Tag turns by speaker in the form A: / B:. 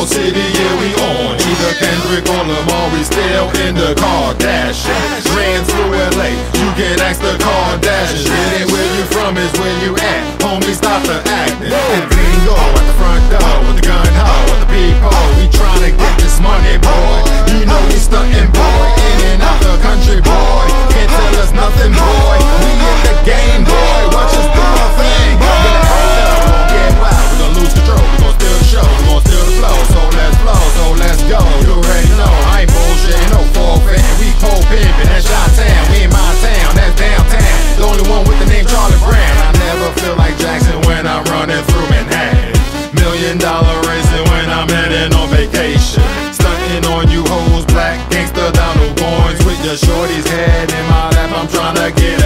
A: Central City, yeah, we on. Either Kendrick or Lamar, we still in the Kardashians. Ran through LA, you can ask the Kardashians. It ain't where you from, it's where you at. Homie, stop the acting. Million dollar racing when I'm heading on vacation. Stunting on you hoes, black gangster Donald Goines with your shorty's head in my lap. I'm tryna get